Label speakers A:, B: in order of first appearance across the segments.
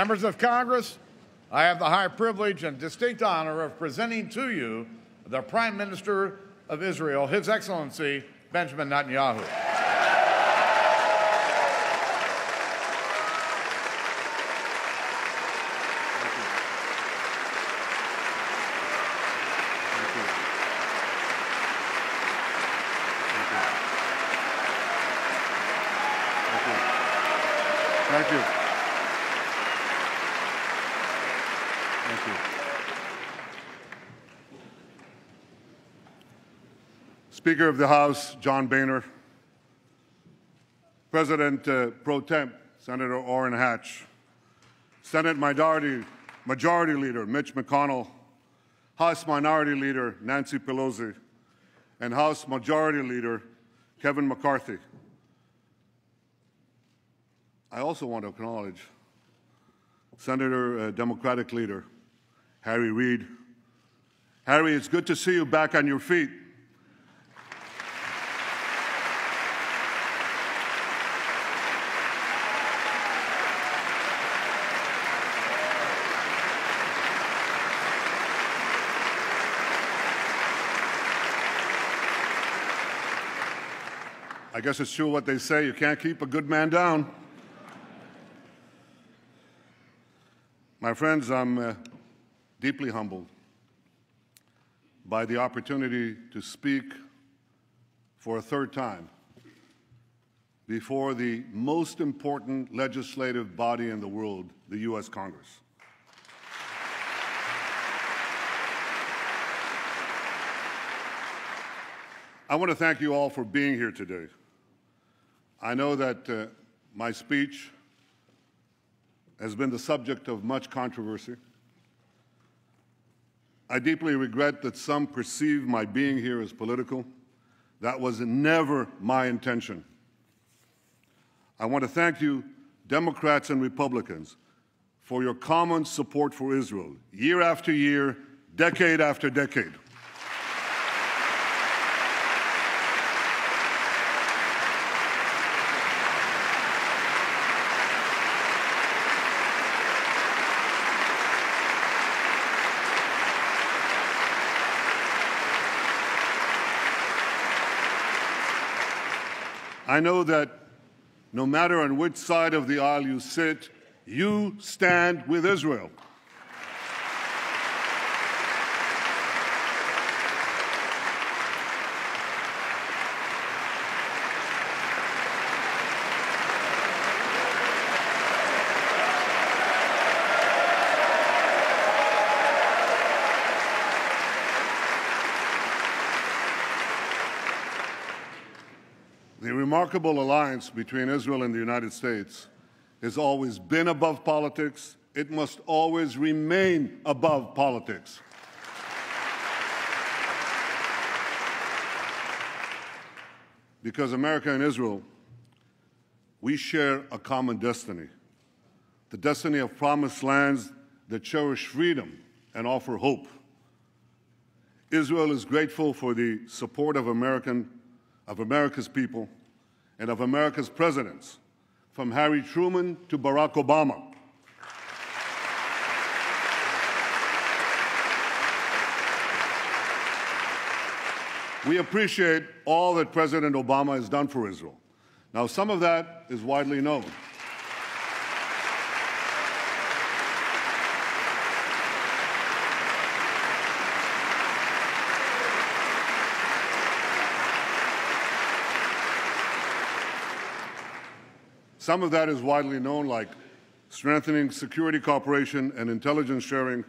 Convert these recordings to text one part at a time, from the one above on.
A: Members of Congress, I have the high privilege and distinct honor of presenting to you the Prime Minister of Israel, His Excellency Benjamin Netanyahu.
B: Thank you. Thank you. Speaker of the House, John Boehner, President uh, Pro Temp, Senator Orrin Hatch, Senate Minority, Majority Leader Mitch McConnell, House Minority Leader Nancy Pelosi, and House Majority Leader Kevin McCarthy. I also want to acknowledge Senator uh, Democratic Leader Harry Reid. Harry, it's good to see you back on your feet. I guess it's true what they say you can't keep a good man down. My friends, I'm uh, deeply humbled by the opportunity to speak for a third time before the most important legislative body in the world, the U.S. Congress. I want to thank you all for being here today. I know that uh, my speech has been the subject of much controversy. I deeply regret that some perceive my being here as political. That was never my intention. I want to thank you, Democrats and Republicans, for your common support for Israel, year after year, decade after decade. I know that no matter on which side of the aisle you sit, you stand with Israel. The remarkable alliance between Israel and the United States has always been above politics. It must always remain above politics. Because America and Israel, we share a common destiny the destiny of promised lands that cherish freedom and offer hope. Israel is grateful for the support of American of America's people and of America's presidents, from Harry Truman to Barack Obama. We appreciate all that President Obama has done for Israel. Now, some of that is widely known. Some of that is widely known, like strengthening security cooperation and intelligence sharing,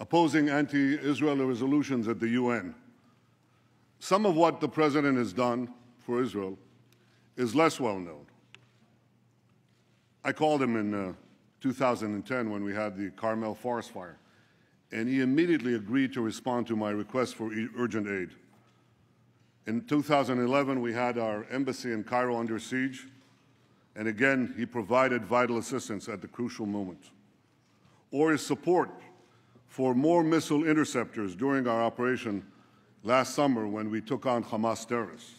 B: opposing anti-Israel resolutions at the UN. Some of what the President has done for Israel is less well known. I called him in uh, 2010 when we had the Carmel forest fire, and he immediately agreed to respond to my request for e urgent aid. In 2011, we had our embassy in Cairo under siege, and again, he provided vital assistance at the crucial moment. Or his support for more missile interceptors during our operation last summer when we took on Hamas terrorists.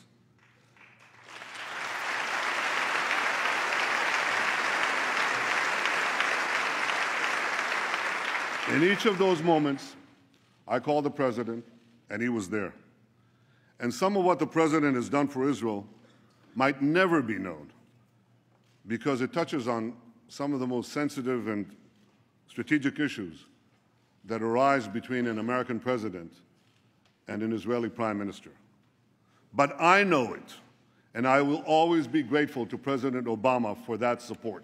B: In each of those moments, I called the president, and he was there. And some of what the president has done for Israel might never be known because it touches on some of the most sensitive and strategic issues that arise between an American president and an Israeli prime minister. But I know it, and I will always be grateful to President Obama for that support.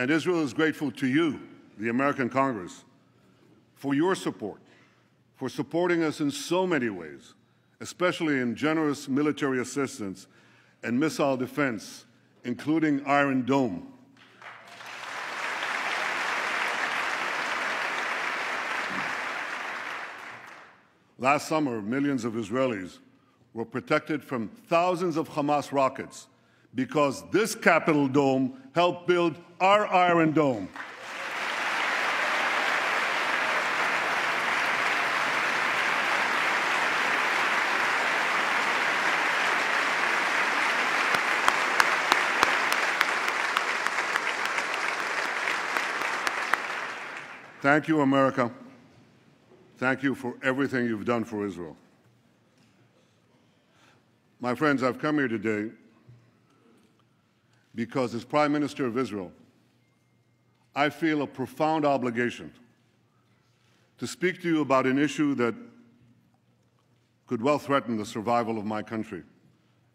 B: And Israel is grateful to you, the American Congress, for your support, for supporting us in so many ways, especially in generous military assistance and missile defense, including Iron Dome. Last summer, millions of Israelis were protected from thousands of Hamas rockets because this Capitol Dome helped build our Iron Dome. Thank you, America. Thank you for everything you've done for Israel. My friends, I've come here today because as Prime Minister of Israel, I feel a profound obligation to speak to you about an issue that could well threaten the survival of my country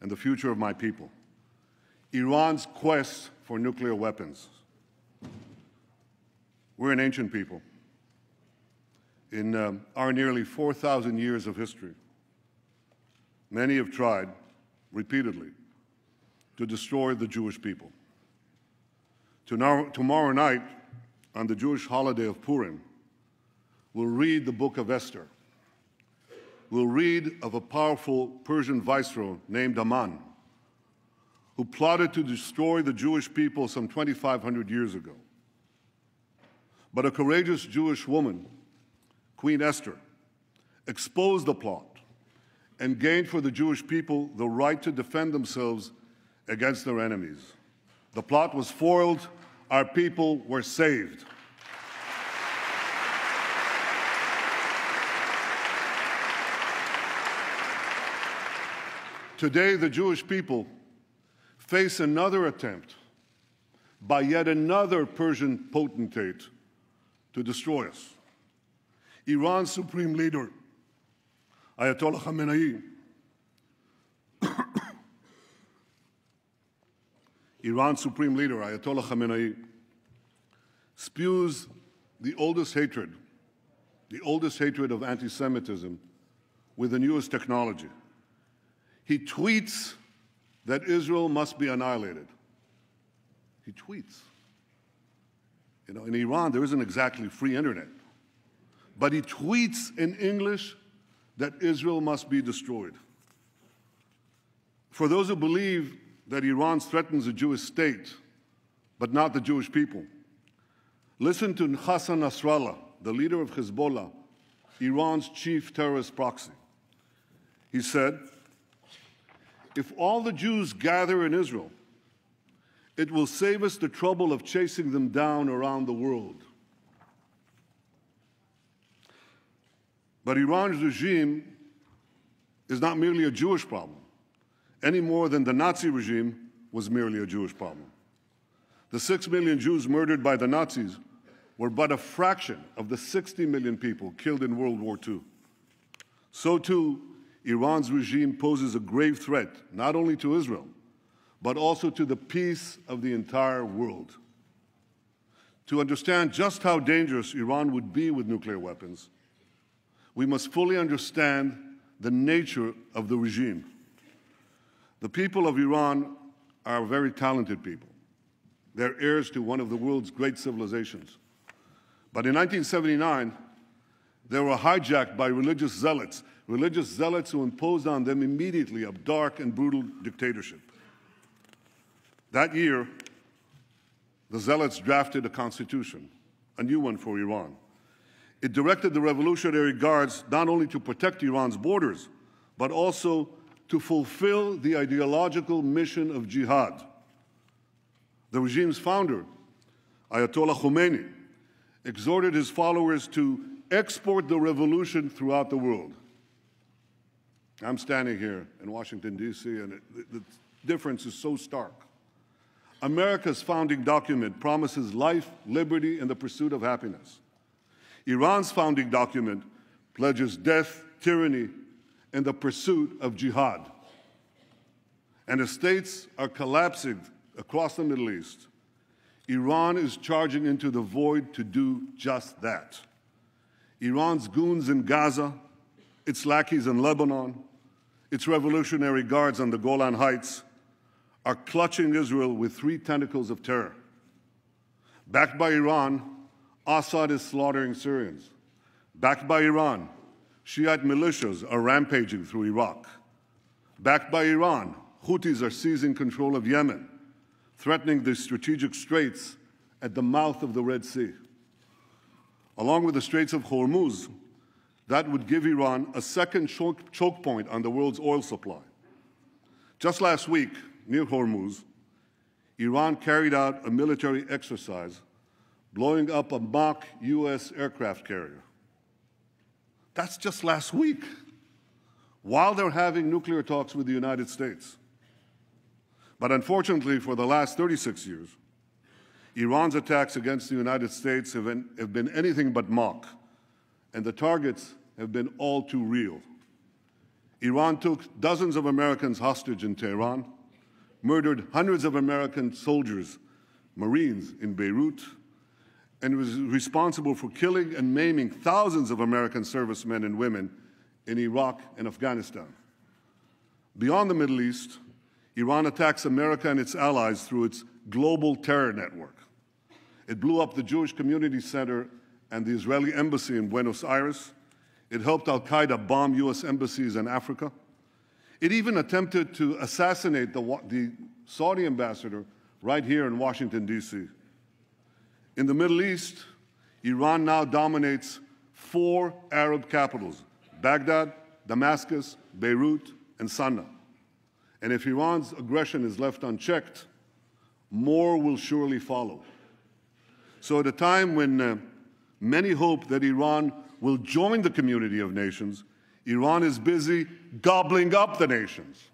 B: and the future of my people Iran's quest for nuclear weapons. We're an ancient people. In um, our nearly 4,000 years of history, many have tried repeatedly to destroy the Jewish people. Tomorrow night, on the Jewish holiday of Purim, we'll read the book of Esther. We'll read of a powerful Persian viceroy named Haman, who plotted to destroy the Jewish people some 2,500 years ago. But a courageous Jewish woman, Queen Esther, exposed the plot and gained for the Jewish people the right to defend themselves against their enemies. The plot was foiled, our people were saved. Today, the Jewish people face another attempt by yet another Persian potentate to destroy us. Iran's supreme leader, Ayatollah Khamenei, Iran's supreme leader, Ayatollah Khamenei, spews the oldest hatred, the oldest hatred of anti Semitism with the newest technology. He tweets that Israel must be annihilated. He tweets. You know, in Iran, there isn't exactly free internet. But he tweets in English that Israel must be destroyed. For those who believe that Iran threatens the Jewish state, but not the Jewish people. Listen to Hassan Nasrallah, the leader of Hezbollah, Iran's chief terrorist proxy. He said, If all the Jews gather in Israel, it will save us the trouble of chasing them down around the world. But Iran's regime is not merely a Jewish problem any more than the Nazi regime was merely a Jewish problem. The six million Jews murdered by the Nazis were but a fraction of the 60 million people killed in World War II. So, too, Iran's regime poses a grave threat not only to Israel, but also to the peace of the entire world. To understand just how dangerous Iran would be with nuclear weapons, we must fully understand the nature of the regime. The people of Iran are very talented people. They're heirs to one of the world's great civilizations. But in 1979, they were hijacked by religious zealots, religious zealots who imposed on them immediately a dark and brutal dictatorship. That year, the Zealots drafted a constitution, a new one for Iran. It directed the Revolutionary Guards not only to protect Iran's borders, but also to fulfill the ideological mission of jihad. The regime's founder, Ayatollah Khomeini, exhorted his followers to export the revolution throughout the world. I'm standing here in Washington, D.C., and it, the difference is so stark. America's founding document promises life, liberty, and the pursuit of happiness. Iran's founding document pledges death, tyranny, and the pursuit of jihad. And as states are collapsing across the Middle East, Iran is charging into the void to do just that. Iran's goons in Gaza, its lackeys in Lebanon, its revolutionary guards on the Golan Heights are clutching Israel with three tentacles of terror. Backed by Iran, Assad is slaughtering Syrians. Backed by Iran, Shiite militias are rampaging through Iraq. Backed by Iran, Houthis are seizing control of Yemen, threatening the strategic straits at the mouth of the Red Sea. Along with the Straits of Hormuz, that would give Iran a second choke, choke point on the world's oil supply. Just last week, near Hormuz, Iran carried out a military exercise blowing up a mock U.S. aircraft carrier. That's just last week, while they're having nuclear talks with the United States. But unfortunately, for the last 36 years, Iran's attacks against the United States have been, have been anything but mock, and the targets have been all too real. Iran took dozens of Americans hostage in Tehran, murdered hundreds of American soldiers, Marines in Beirut, and was responsible for killing and maiming thousands of American servicemen and women in Iraq and Afghanistan. Beyond the Middle East, Iran attacks America and its allies through its global terror network. It blew up the Jewish Community Center and the Israeli embassy in Buenos Aires. It helped Al Qaeda bomb U.S. embassies in Africa. It even attempted to assassinate the, the Saudi ambassador right here in Washington, D.C. In the Middle East, Iran now dominates four Arab capitals Baghdad, Damascus, Beirut, and Sana'a. And if Iran's aggression is left unchecked, more will surely follow. So, at a time when uh, many hope that Iran will join the community of nations, Iran is busy gobbling up the nations.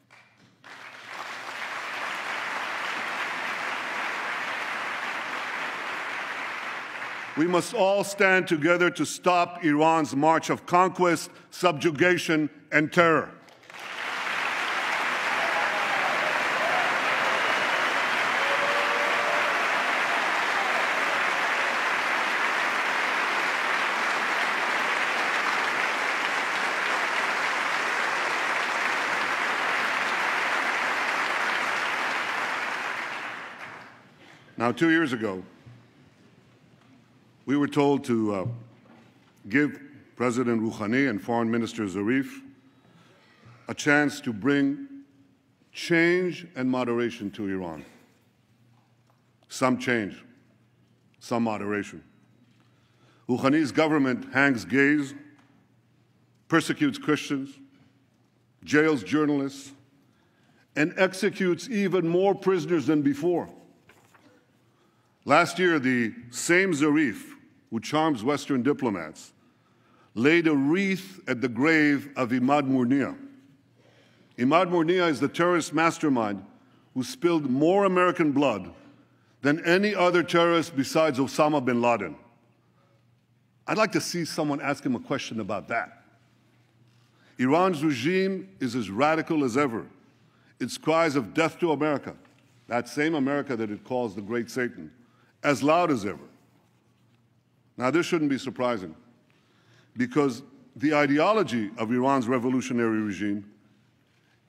B: We must all stand together to stop Iran's march of conquest, subjugation, and terror. Now, two years ago, we were told to uh, give President Rouhani and Foreign Minister Zarif a chance to bring change and moderation to Iran. Some change, some moderation. Rouhani's government hangs gays, persecutes Christians, jails journalists, and executes even more prisoners than before. Last year, the same Zarif who charms Western diplomats, laid a wreath at the grave of Imad Mughniyeh. Imad Mughniyeh is the terrorist mastermind who spilled more American blood than any other terrorist besides Osama bin Laden. I'd like to see someone ask him a question about that. Iran's regime is as radical as ever. Its cries of death to America, that same America that it calls the great Satan, as loud as ever. Now, this shouldn't be surprising because the ideology of Iran's revolutionary regime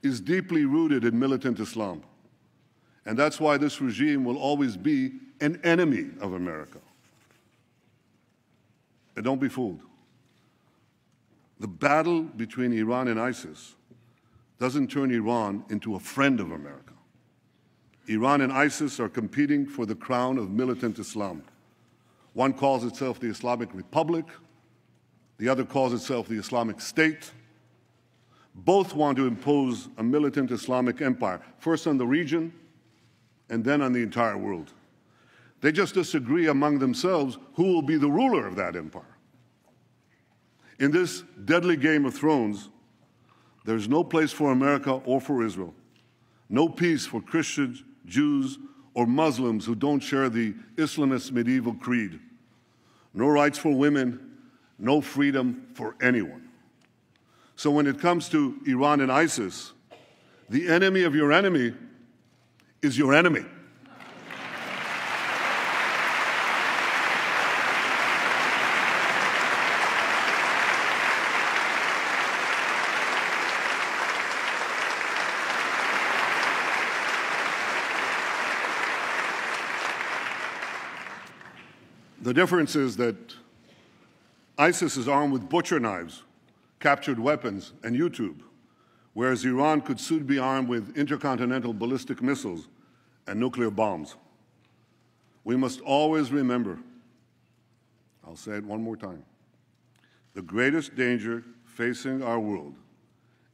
B: is deeply rooted in militant Islam. And that's why this regime will always be an enemy of America. And don't be fooled. The battle between Iran and ISIS doesn't turn Iran into a friend of America. Iran and ISIS are competing for the crown of militant Islam. One calls itself the Islamic Republic, the other calls itself the Islamic State. Both want to impose a militant Islamic empire, first on the region and then on the entire world. They just disagree among themselves who will be the ruler of that empire. In this deadly game of thrones, there's no place for America or for Israel, no peace for Christians, Jews, or Muslims who don't share the Islamist medieval creed, no rights for women, no freedom for anyone. So when it comes to Iran and ISIS, the enemy of your enemy is your enemy. The difference is that ISIS is armed with butcher knives, captured weapons, and YouTube, whereas Iran could soon be armed with intercontinental ballistic missiles and nuclear bombs. We must always remember, I'll say it one more time, the greatest danger facing our world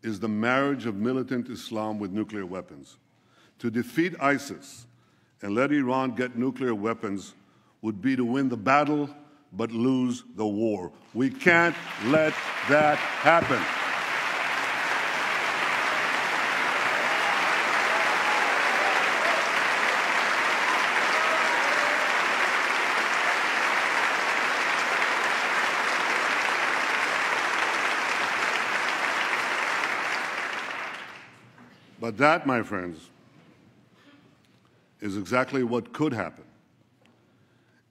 B: is the marriage of militant Islam with nuclear weapons. To defeat ISIS and let Iran get nuclear weapons would be to win the battle but lose the war. We can't let that happen. But that, my friends, is exactly what could happen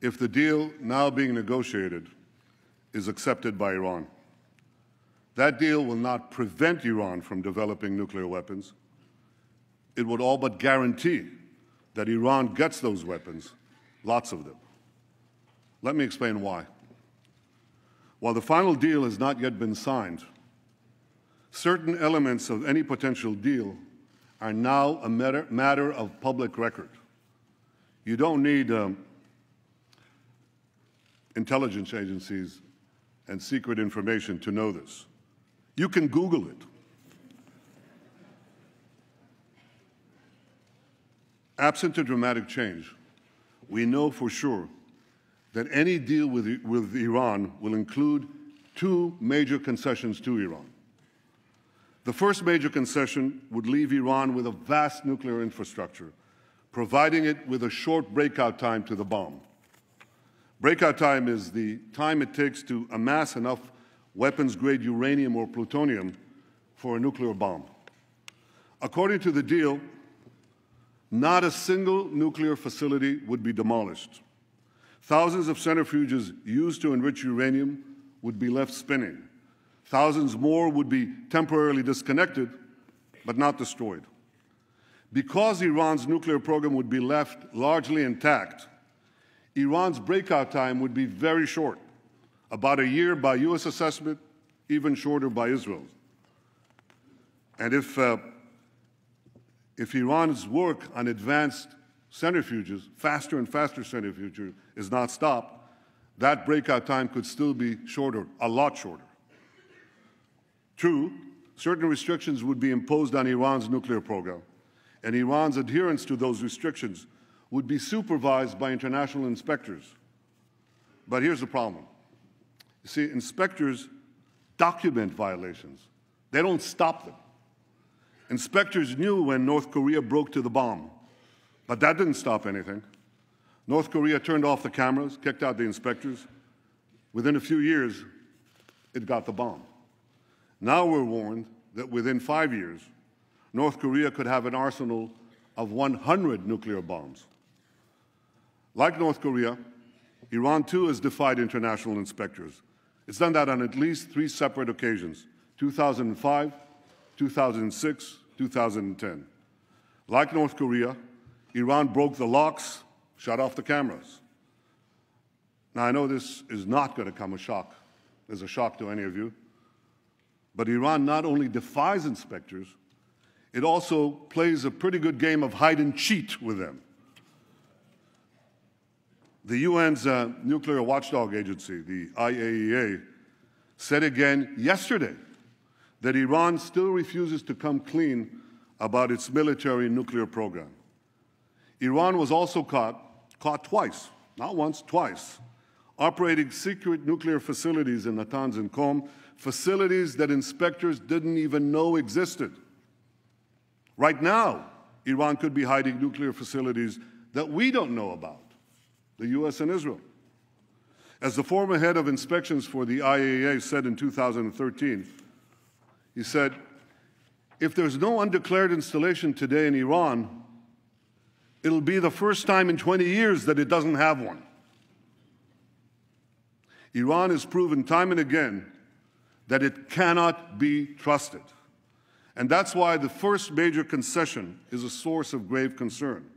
B: if the deal now being negotiated is accepted by Iran. That deal will not prevent Iran from developing nuclear weapons. It would all but guarantee that Iran gets those weapons, lots of them. Let me explain why. While the final deal has not yet been signed, certain elements of any potential deal are now a matter, matter of public record. You don't need um, intelligence agencies and secret information to know this. You can Google it. Absent a dramatic change, we know for sure that any deal with, with Iran will include two major concessions to Iran. The first major concession would leave Iran with a vast nuclear infrastructure, providing it with a short breakout time to the bomb. Breakout time is the time it takes to amass enough weapons-grade uranium or plutonium for a nuclear bomb. According to the deal, not a single nuclear facility would be demolished. Thousands of centrifuges used to enrich uranium would be left spinning. Thousands more would be temporarily disconnected, but not destroyed. Because Iran's nuclear program would be left largely intact, Iran's breakout time would be very short, about a year by U.S. assessment, even shorter by Israel's. And if, uh, if Iran's work on advanced centrifuges, faster and faster centrifuges, is not stopped, that breakout time could still be shorter, a lot shorter. True, certain restrictions would be imposed on Iran's nuclear program, and Iran's adherence to those restrictions would be supervised by international inspectors. But here's the problem. You see, inspectors document violations. They don't stop them. Inspectors knew when North Korea broke to the bomb, but that didn't stop anything. North Korea turned off the cameras, kicked out the inspectors. Within a few years, it got the bomb. Now we're warned that within five years, North Korea could have an arsenal of 100 nuclear bombs. Like North Korea, Iran too has defied international inspectors. It's done that on at least three separate occasions 2005, 2006, 2010. Like North Korea, Iran broke the locks, shut off the cameras. Now, I know this is not going to come a shock, as a shock to any of you, but Iran not only defies inspectors, it also plays a pretty good game of hide and cheat with them. The UN's uh, nuclear watchdog agency, the IAEA, said again yesterday that Iran still refuses to come clean about its military nuclear program. Iran was also caught, caught twice, not once, twice, operating secret nuclear facilities in Natanz and Qom, facilities that inspectors didn't even know existed. Right now, Iran could be hiding nuclear facilities that we don't know about, the U.S. and Israel. As the former head of inspections for the IAEA said in 2013, he said, if there's no undeclared installation today in Iran, it'll be the first time in 20 years that it doesn't have one. Iran has proven time and again that it cannot be trusted. And that's why the first major concession is a source of grave concern.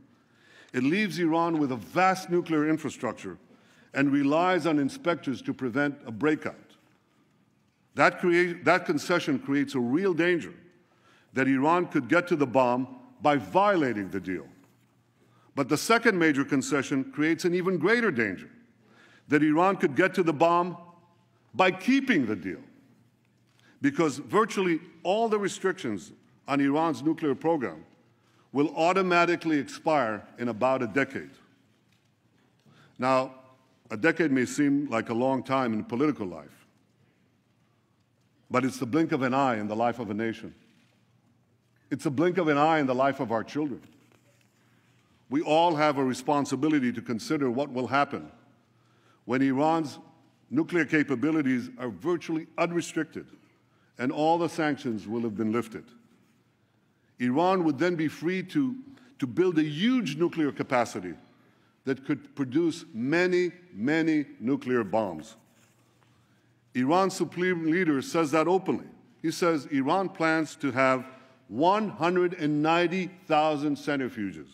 B: It leaves Iran with a vast nuclear infrastructure and relies on inspectors to prevent a breakout. That, create, that concession creates a real danger that Iran could get to the bomb by violating the deal. But the second major concession creates an even greater danger that Iran could get to the bomb by keeping the deal. Because virtually all the restrictions on Iran's nuclear program will automatically expire in about a decade. Now, a decade may seem like a long time in political life, but it's the blink of an eye in the life of a nation. It's a blink of an eye in the life of our children. We all have a responsibility to consider what will happen when Iran's nuclear capabilities are virtually unrestricted and all the sanctions will have been lifted. Iran would then be free to, to build a huge nuclear capacity that could produce many, many nuclear bombs. Iran's supreme leader says that openly. He says Iran plans to have 190,000 centrifuges,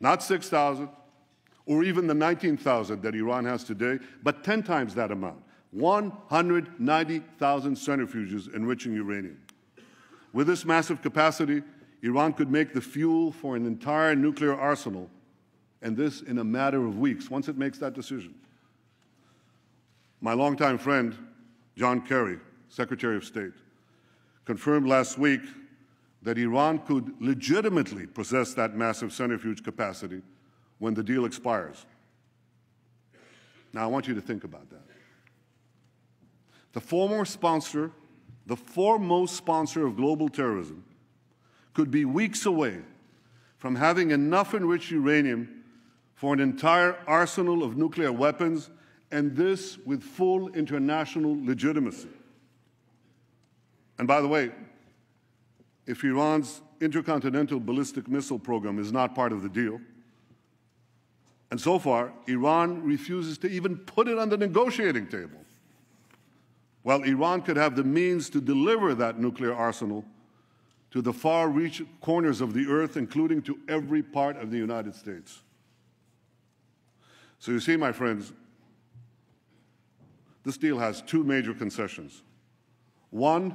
B: not 6,000 or even the 19,000 that Iran has today, but 10 times that amount. 190,000 centrifuges enriching uranium. With this massive capacity, Iran could make the fuel for an entire nuclear arsenal and this in a matter of weeks, once it makes that decision. My longtime friend, John Kerry, Secretary of State, confirmed last week that Iran could legitimately possess that massive centrifuge capacity when the deal expires. Now, I want you to think about that. The former sponsor, the foremost sponsor of global terrorism, could be weeks away from having enough enriched uranium for an entire arsenal of nuclear weapons, and this with full international legitimacy. And by the way, if Iran's intercontinental ballistic missile program is not part of the deal, and so far, Iran refuses to even put it on the negotiating table. Well, Iran could have the means to deliver that nuclear arsenal to the far reach corners of the earth, including to every part of the United States. So you see, my friends, this deal has two major concessions. One,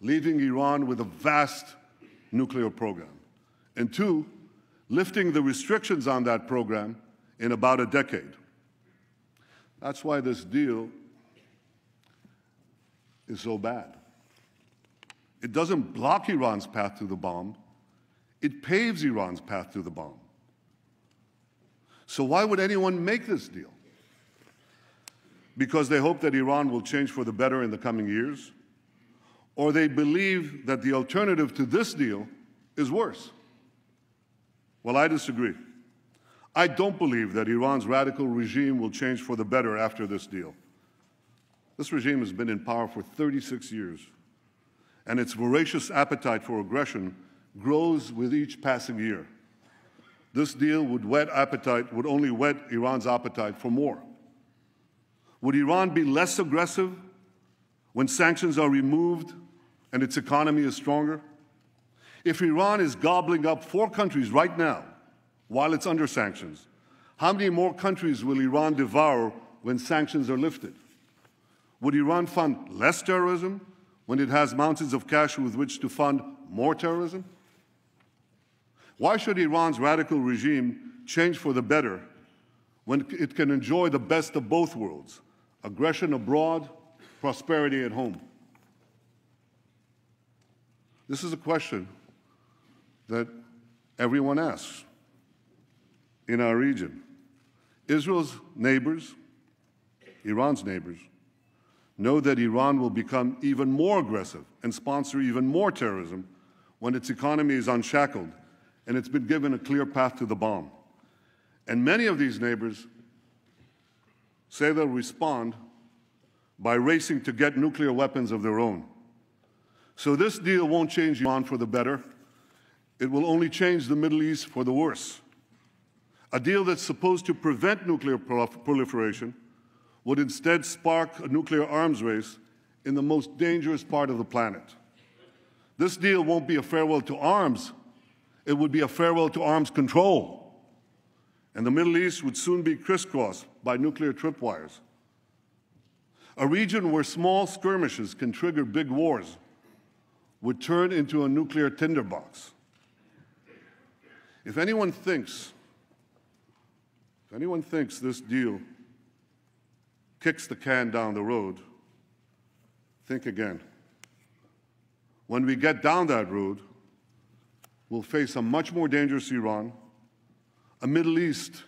B: leaving Iran with a vast nuclear program. And two, lifting the restrictions on that program in about a decade. That's why this deal is so bad. It doesn't block Iran's path to the bomb, it paves Iran's path to the bomb. So why would anyone make this deal? Because they hope that Iran will change for the better in the coming years? Or they believe that the alternative to this deal is worse? Well, I disagree. I don't believe that Iran's radical regime will change for the better after this deal. This regime has been in power for 36 years, and its voracious appetite for aggression grows with each passing year. This deal would whet appetite, would only whet Iran's appetite for more. Would Iran be less aggressive when sanctions are removed and its economy is stronger? If Iran is gobbling up four countries right now while it's under sanctions, how many more countries will Iran devour when sanctions are lifted? Would Iran fund less terrorism when it has mountains of cash with which to fund more terrorism? Why should Iran's radical regime change for the better when it can enjoy the best of both worlds aggression abroad, prosperity at home? This is a question that everyone asks in our region. Israel's neighbors, Iran's neighbors, know that Iran will become even more aggressive and sponsor even more terrorism when its economy is unshackled and it's been given a clear path to the bomb. And many of these neighbors say they'll respond by racing to get nuclear weapons of their own. So this deal won't change Iran for the better. It will only change the Middle East for the worse. A deal that's supposed to prevent nuclear proliferation would instead spark a nuclear arms race in the most dangerous part of the planet. This deal won't be a farewell to arms, it would be a farewell to arms control. And the Middle East would soon be crisscrossed by nuclear tripwires. A region where small skirmishes can trigger big wars would turn into a nuclear tinderbox. If anyone thinks, if anyone thinks this deal kicks the can down the road, think again. When we get down that road, we'll face a much more dangerous Iran, a Middle East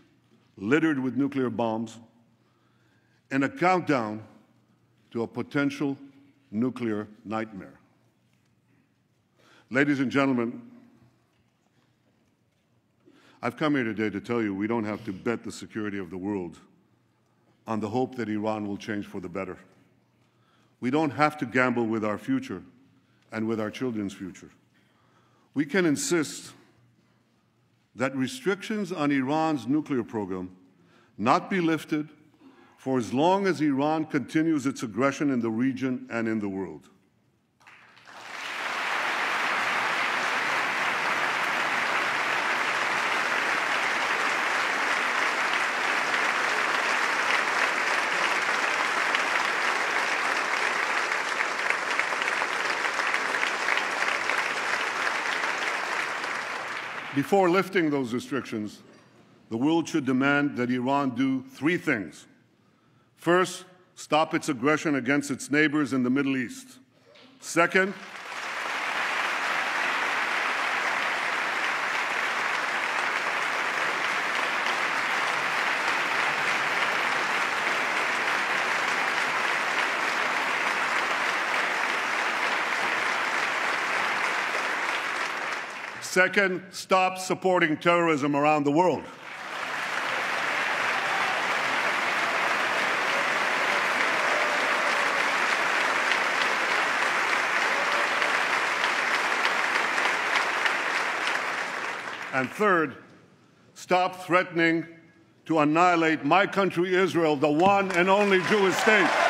B: littered with nuclear bombs, and a countdown to a potential nuclear nightmare. Ladies and gentlemen, I've come here today to tell you we don't have to bet the security of the world on the hope that Iran will change for the better. We don't have to gamble with our future and with our children's future. We can insist that restrictions on Iran's nuclear program not be lifted for as long as Iran continues its aggression in the region and in the world. Before lifting those restrictions, the world should demand that Iran do three things. First, stop its aggression against its neighbors in the Middle East. Second, Second, stop supporting terrorism around the world. And third, stop threatening to annihilate my country, Israel, the one and only Jewish state.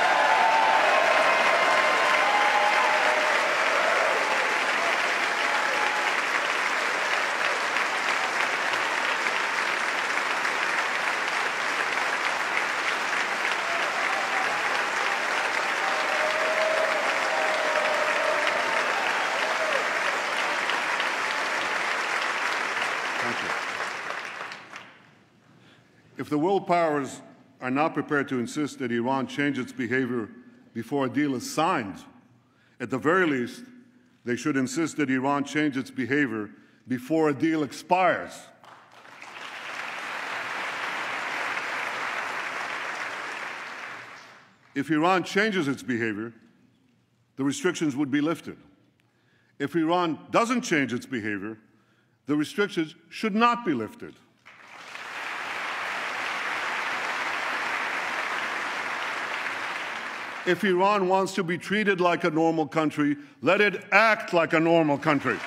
B: If the world powers are not prepared to insist that Iran change its behavior before a deal is signed, at the very least, they should insist that Iran change its behavior before a deal expires. If Iran changes its behavior, the restrictions would be lifted. If Iran doesn't change its behavior, the restrictions should not be lifted. If Iran wants to be treated like a normal country, let it act like a normal country.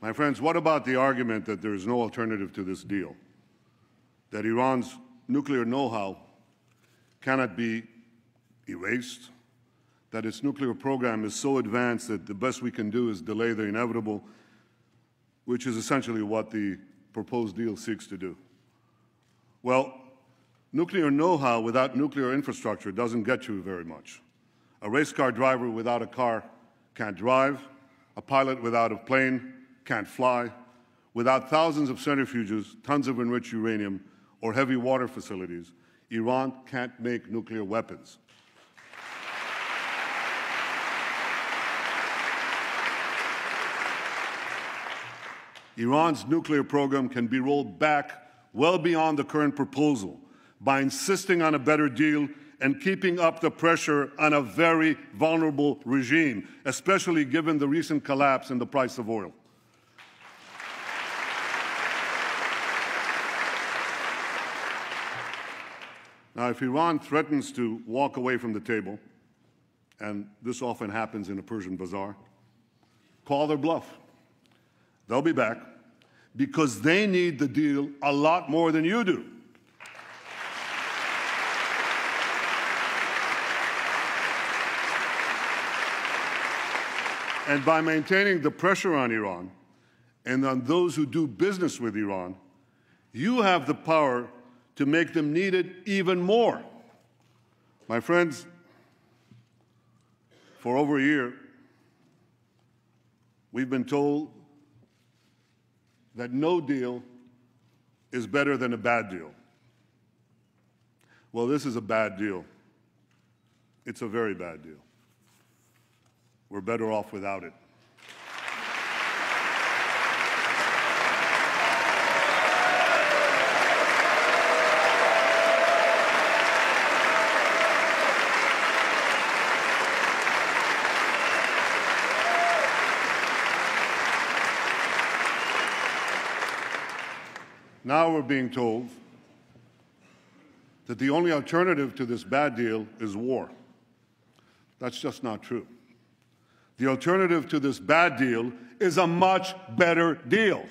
B: My friends, what about the argument that there is no alternative to this deal? That Iran's nuclear know-how cannot be erased, that its nuclear program is so advanced that the best we can do is delay the inevitable, which is essentially what the proposed deal seeks to do. Well, nuclear know-how without nuclear infrastructure doesn't get you very much. A race car driver without a car can't drive. A pilot without a plane can't fly. Without thousands of centrifuges, tons of enriched uranium, or heavy water facilities, Iran can't make nuclear weapons. Iran's nuclear program can be rolled back well beyond the current proposal by insisting on a better deal and keeping up the pressure on a very vulnerable regime, especially given the recent collapse in the price of oil. Now, if Iran threatens to walk away from the table, and this often happens in a Persian bazaar, call their bluff. They'll be back because they need the deal a lot more than you do. And by maintaining the pressure on Iran and on those who do business with Iran, you have the power to make them need it even more. My friends, for over a year, we've been told that no deal is better than a bad deal. Well, this is a bad deal. It's a very bad deal. We're better off without it. Now we're being told that the only alternative to this bad deal is war. That's just not true. The alternative to this bad deal is a much better deal.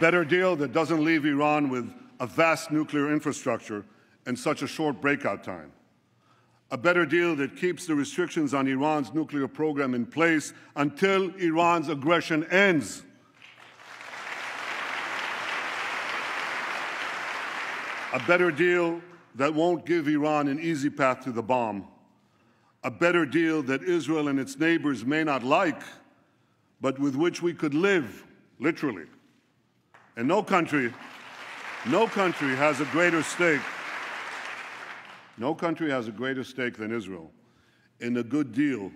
B: Better deal that doesn't leave Iran with a vast nuclear infrastructure and such a short breakout time. A better deal that keeps the restrictions on Iran's nuclear program in place until Iran's aggression ends. A better deal that won't give Iran an easy path to the bomb. A better deal that Israel and its neighbors may not like, but with which we could live, literally. And no country, no country has a greater stake, no country has a greater stake than Israel in a good deal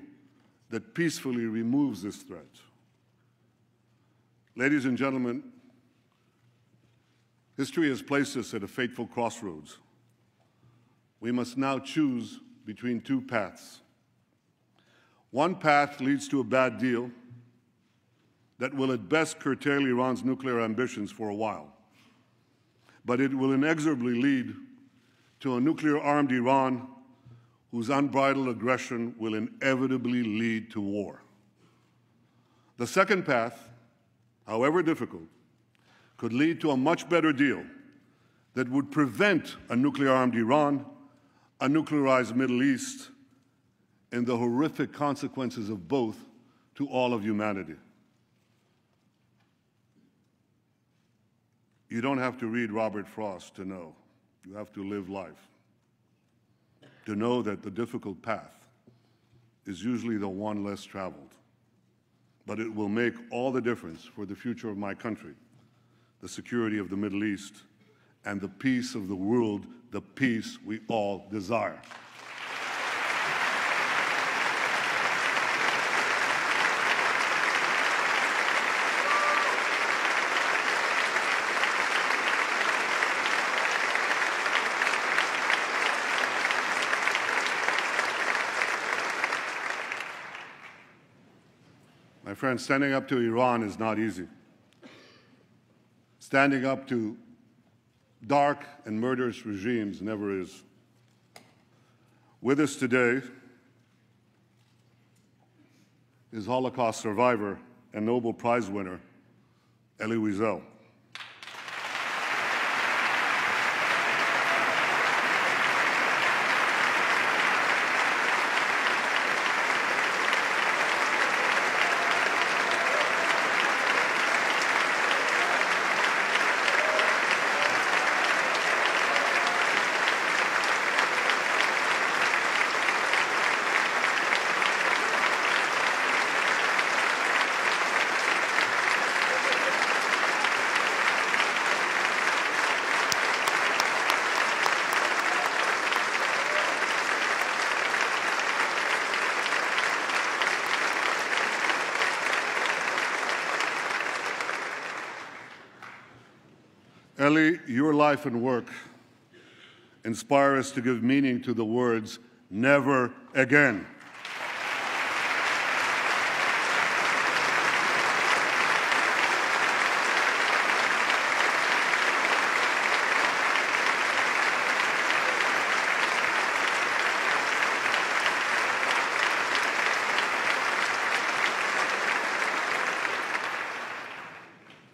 B: that peacefully removes this threat. Ladies and gentlemen, history has placed us at a fateful crossroads. We must now choose between two paths. One path leads to a bad deal that will at best curtail Iran's nuclear ambitions for a while. But it will inexorably lead to a nuclear armed Iran whose unbridled aggression will inevitably lead to war. The second path, however difficult, could lead to a much better deal that would prevent a nuclear armed Iran, a nuclearized Middle East, and the horrific consequences of both to all of humanity. You don't have to read Robert Frost to know. You have to live life. To know that the difficult path is usually the one less traveled. But it will make all the difference for the future of my country, the security of the Middle East, and the peace of the world, the peace we all desire. My friend, standing up to Iran is not easy. Standing up to dark and murderous regimes never is. With us today is Holocaust survivor and Nobel Prize winner Elie Wiesel. Elie, your life and work inspire us to give meaning to the words, never again.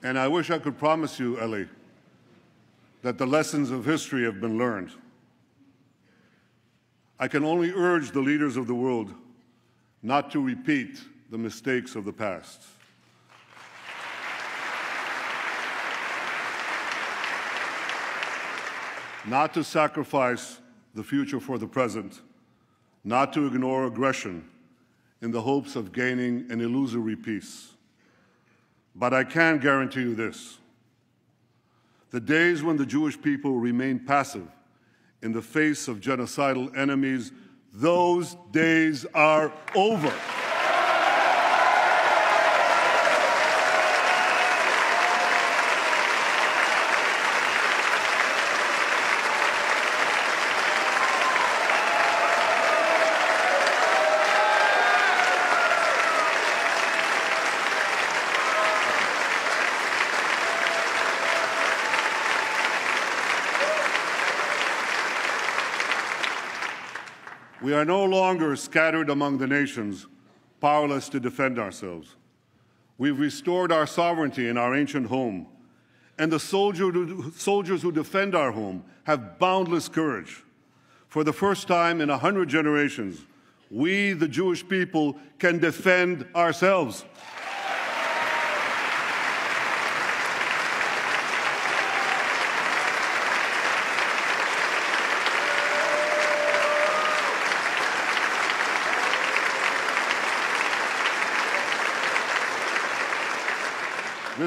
B: And I wish I could promise you, Elie, that the lessons of history have been learned. I can only urge the leaders of the world not to repeat the mistakes of the past. Not to sacrifice the future for the present, not to ignore aggression in the hopes of gaining an illusory peace. But I can guarantee you this the days when the Jewish people remained passive in the face of genocidal enemies, those days are over. We are no longer scattered among the nations, powerless to defend ourselves. We've restored our sovereignty in our ancient home, and the soldier, soldiers who defend our home have boundless courage. For the first time in a hundred generations, we, the Jewish people, can defend ourselves.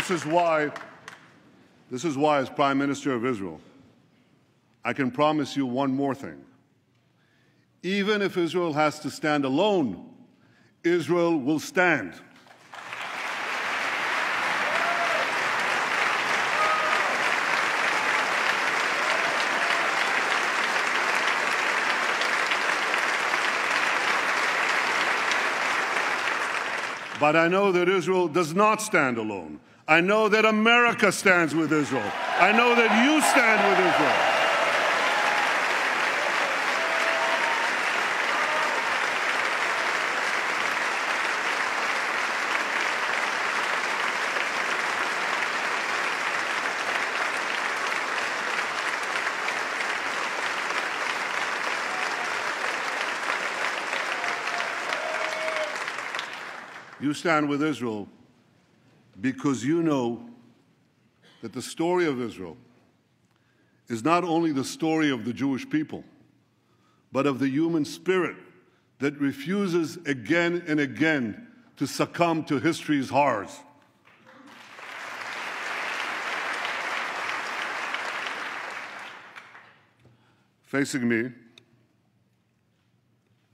B: This is why, this is why, as Prime Minister of Israel, I can promise you one more thing. Even if Israel has to stand alone, Israel will stand. But I know that Israel does not stand alone. I know that America stands with Israel. I know that you stand with Israel. You stand with Israel because you know that the story of Israel is not only the story of the Jewish people, but of the human spirit that refuses again and again to succumb to history's horrors. Facing me,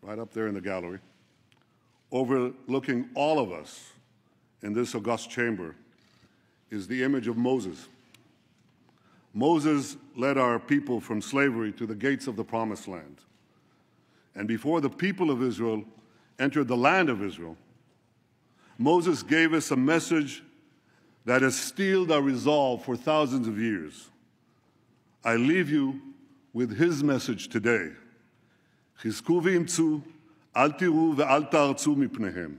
B: right up there in the gallery, overlooking all of us in this august chamber is the image of Moses. Moses led our people from slavery to the gates of the promised land. And before the people of Israel entered the land of Israel, Moses gave us a message that has steeled our resolve for thousands of years. I leave you with his message today. חזקו ואמצו, אל תיראו ואל תערצו מפניהם.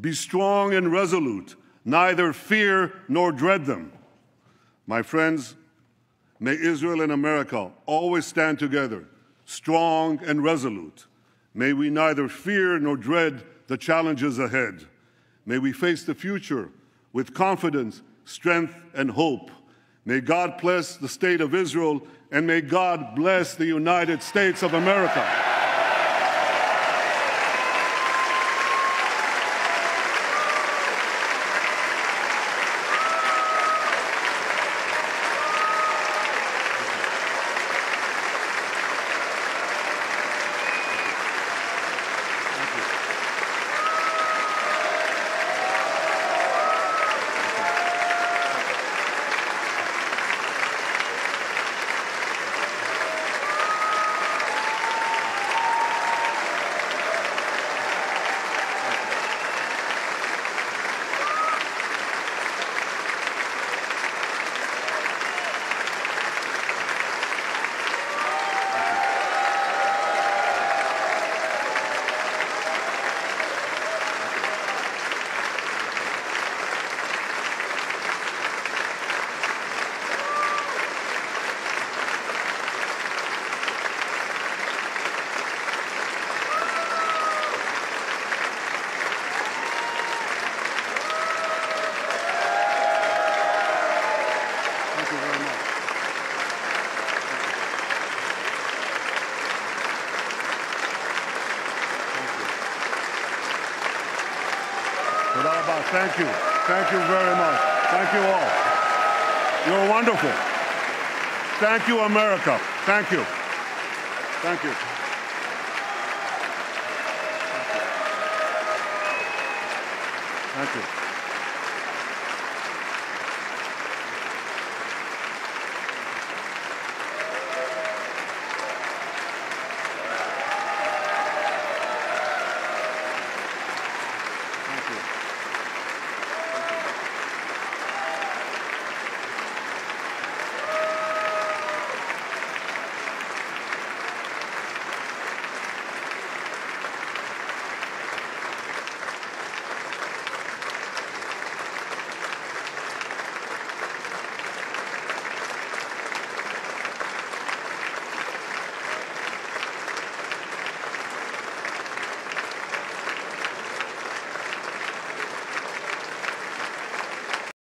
B: be strong and resolute, neither fear nor dread them. My friends, may Israel and America always stand together, strong and resolute. May we neither fear nor dread the challenges ahead. May we face the future with confidence, strength, and hope. May God bless the state of Israel, and may God bless the United States of America. Thank you. Thank you very much. Thank you all. You're wonderful. Thank you, America. Thank you. Thank you. Thank you.